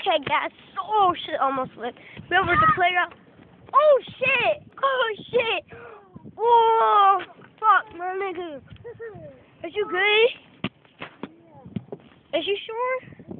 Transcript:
Okay, guys. Oh shit, almost lit. We over the playground. Oh shit! Oh shit! Whoa! Fuck, my nigga. Is you good? Is you sure?